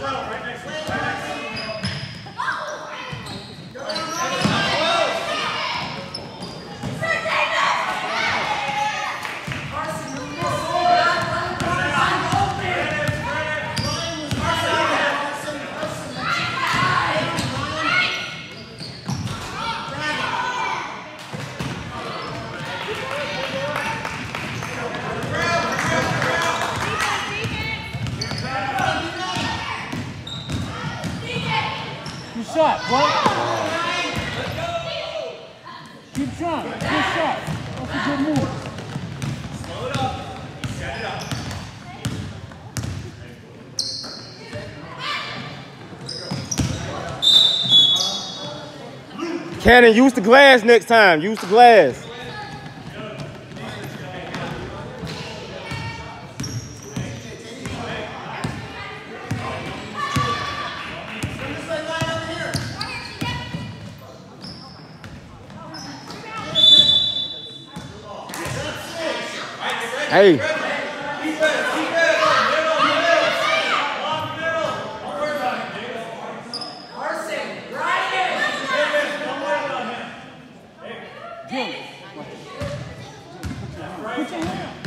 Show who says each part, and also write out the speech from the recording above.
Speaker 1: Good shot, boy. Keep trying. Good shot. That's a good move.
Speaker 2: Cannon, use the glass next time. Use the glass. Hey.
Speaker 1: Put your hand.